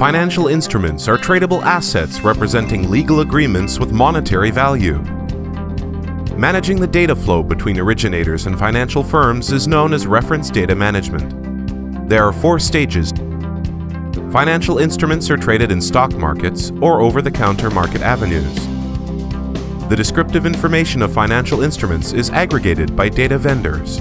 Financial instruments are tradable assets representing legal agreements with monetary value. Managing the data flow between originators and financial firms is known as reference data management. There are four stages. Financial instruments are traded in stock markets or over-the-counter market avenues. The descriptive information of financial instruments is aggregated by data vendors.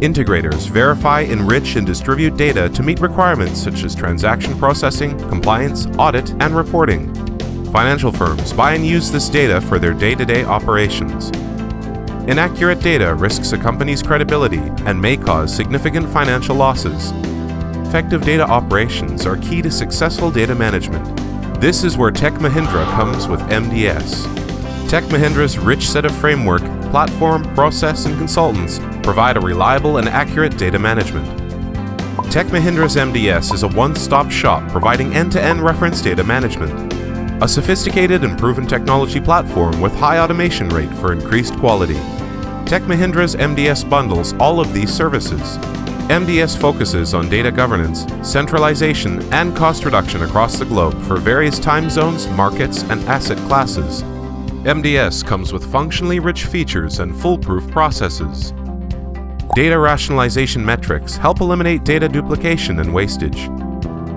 Integrators verify, enrich, and distribute data to meet requirements such as transaction processing, compliance, audit, and reporting. Financial firms buy and use this data for their day-to-day operations. Inaccurate data risks a company's credibility and may cause significant financial losses. Effective data operations are key to successful data management. This is where Tech Mahindra comes with MDS. Tech Mahindra's rich set of framework, platform, process, and consultants provide a reliable and accurate data management. Tech Mahindra's MDS is a one-stop shop providing end-to-end reference data management. A sophisticated and proven technology platform with high automation rate for increased quality. Tech Mahindra's MDS bundles all of these services. MDS focuses on data governance, centralization, and cost reduction across the globe for various time zones, markets, and asset classes. MDS comes with functionally rich features and foolproof processes. Data rationalization metrics help eliminate data duplication and wastage.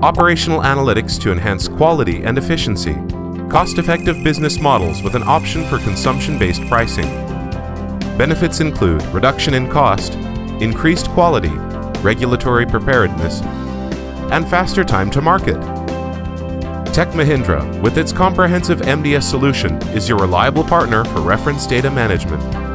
Operational analytics to enhance quality and efficiency. Cost-effective business models with an option for consumption-based pricing. Benefits include reduction in cost, increased quality, regulatory preparedness, and faster time to market. Tech Mahindra, with its comprehensive MDS solution, is your reliable partner for reference data management.